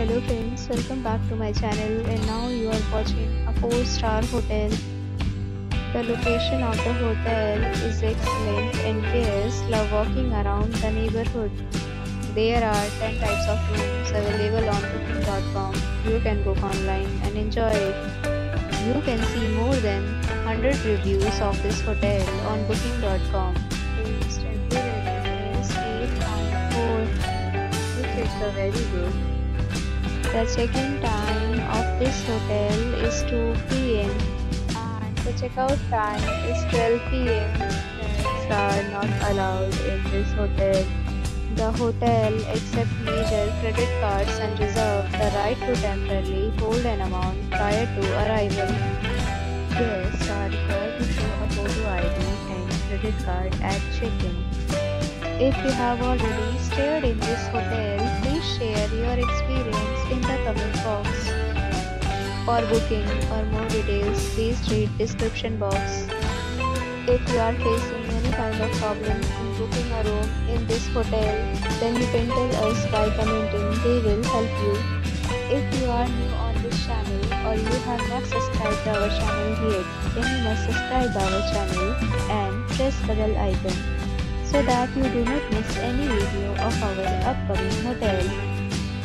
hello friends welcome back to my channel and now you are watching a 4 star hotel. The location of the hotel is excellent and guests love walking around the neighborhood. There are 10 types of rooms available on booking.com you can book online and enjoy it. You can see more than 100 reviews of this hotel on booking.com its review rating is 8.4 which is a very good the check-in time of this hotel is 2 p.m. and the checkout time is 12 p.m. Pets are not allowed in this hotel. The hotel accepts major credit cards and reserves the right to temporarily hold an amount prior to arrival. Guests are required to show a photo ID and credit card at check-in. If you have already stayed in this hotel, please share box. For booking or more details, please read description box. If you are facing any kind of problem in booking a room in this hotel, then you can tell us by commenting. We will help you. If you are new on this channel or you have not subscribed our channel yet, then you must subscribe our channel and press the bell icon so that you do not miss any video of our upcoming hotel.